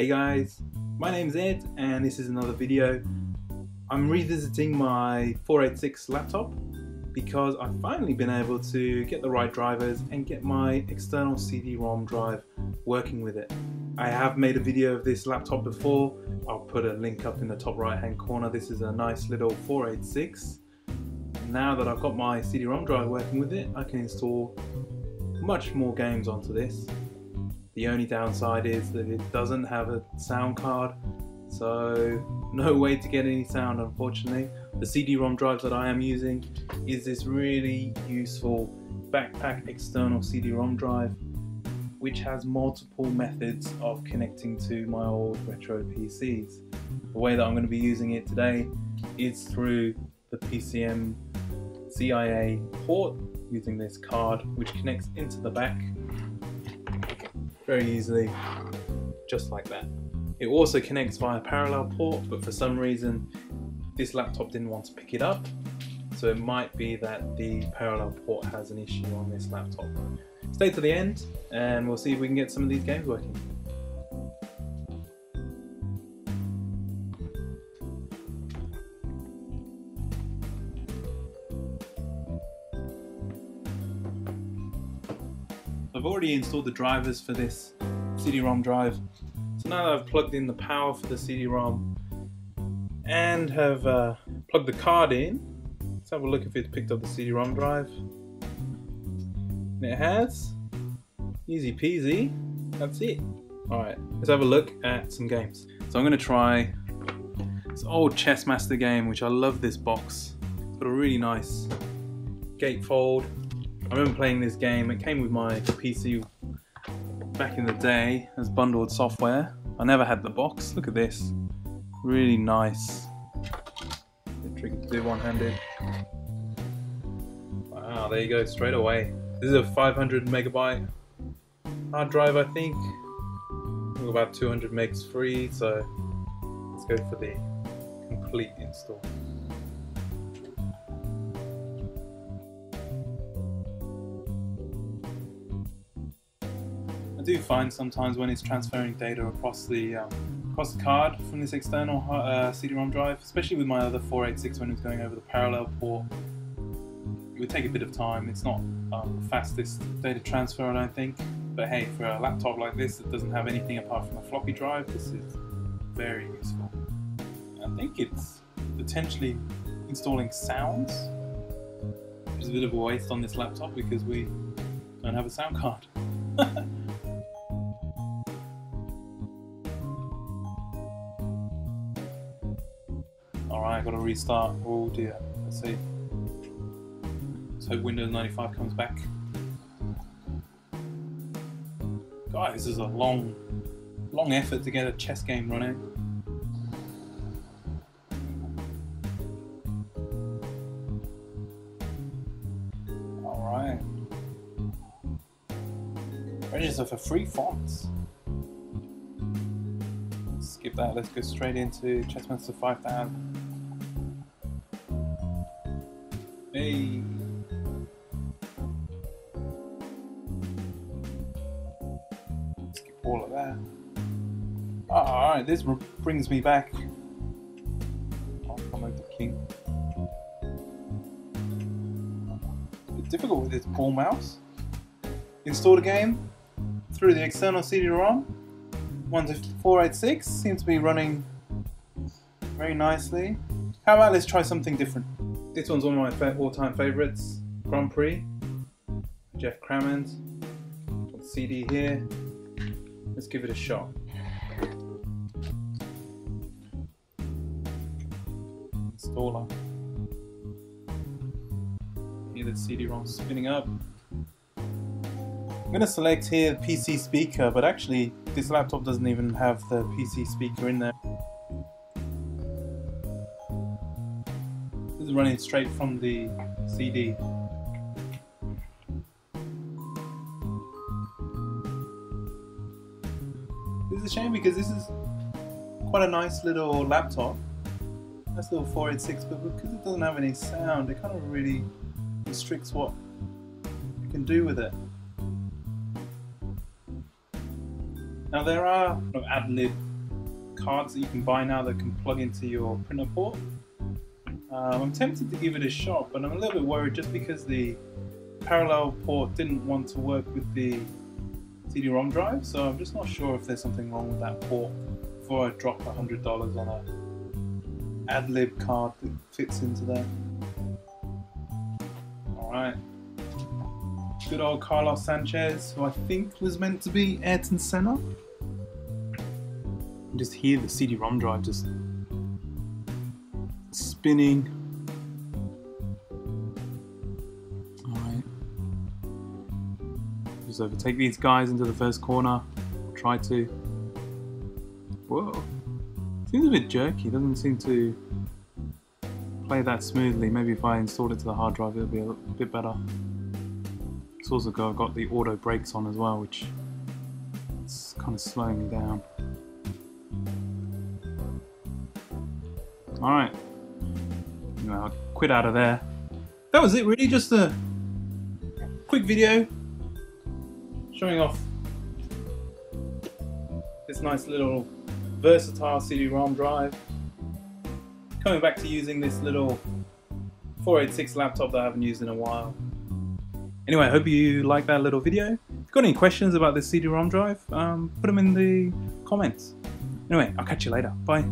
Hey guys, my name's Ed and this is another video. I'm revisiting my 486 laptop because I've finally been able to get the right drivers and get my external CD-ROM drive working with it. I have made a video of this laptop before. I'll put a link up in the top right hand corner. This is a nice little 486. Now that I've got my CD-ROM drive working with it, I can install much more games onto this. The only downside is that it doesn't have a sound card, so no way to get any sound unfortunately. The CD-ROM drives that I am using is this really useful backpack external CD-ROM drive which has multiple methods of connecting to my old retro PCs. The way that I'm going to be using it today is through the PCM CIA port using this card which connects into the back very easily just like that. It also connects via parallel port but for some reason this laptop didn't want to pick it up so it might be that the parallel port has an issue on this laptop. Stay to the end and we'll see if we can get some of these games working. I've already installed the drivers for this CD-ROM drive. So now that I've plugged in the power for the CD-ROM and have uh, plugged the card in, let's have a look if it's picked up the CD-ROM drive. And it has. Easy peasy. That's it. Alright, let's have a look at some games. So I'm going to try this old Chessmaster game, which I love this box. It's got a really nice gatefold I remember playing this game, it came with my PC back in the day as bundled software. I never had the box, look at this. Really nice. tricky to do one-handed. Wow, there you go, straight away. This is a 500 megabyte hard drive, I think. About 200 megs free, so let's go for the complete install. Do find sometimes when it's transferring data across the um, across the card from this external uh, CD-ROM drive, especially with my other 486 when it's going over the parallel port, it would take a bit of time. It's not um, the fastest data transfer, I don't think. But hey, for a laptop like this that doesn't have anything apart from a floppy drive, this is very useful. I think it's potentially installing sounds, which is a bit of a waste on this laptop because we don't have a sound card. I gotta restart. Oh dear. Let's see. Let's hope Windows 95 comes back. Guys, this is a long, long effort to get a chess game running. Alright. Register for free fonts. Skip that, let's go straight into Chessmaster 5000. Hey. Skip all of that. Oh, Alright, this brings me back. I'll promote the king. It's difficult with this ball mouse. Install the game through the external CD-ROM. 486 seems to be running very nicely. How about let's try something different? This one's one of my all-time favourites, Grand Prix, Geoff Crammond, CD here. Let's give it a shot. Installer. Hear the CD-ROM spinning up. I'm going to select here PC speaker, but actually this laptop doesn't even have the PC speaker in there. Is running straight from the CD. This is a shame because this is quite a nice little laptop. Nice little 486, but because it doesn't have any sound, it kind of really restricts what you can do with it. Now there are AdLib cards that you can buy now that can plug into your printer port. Um, I'm tempted to give it a shot, but I'm a little bit worried just because the parallel port didn't want to work with the CD-ROM drive, so I'm just not sure if there's something wrong with that port before I drop $100 on a AdLib card that fits into there. Alright. Good old Carlos Sanchez, who I think was meant to be Ayrton Senna. You just hear the CD-ROM drive just spinning. Alright. Just overtake these guys into the first corner. Try to. Whoa. Seems a bit jerky, doesn't seem to play that smoothly. Maybe if I installed it to the hard drive it'll be a bit better. It's also got, I've got the auto brakes on as well, which is kind of slowing me down. Alright. I'll quit out of there. That was it really, just a quick video showing off this nice little versatile CD-ROM drive. Coming back to using this little 486 laptop that I haven't used in a while. Anyway, I hope you liked that little video. If you've got any questions about this CD-ROM drive, um, put them in the comments. Anyway, I'll catch you later. Bye.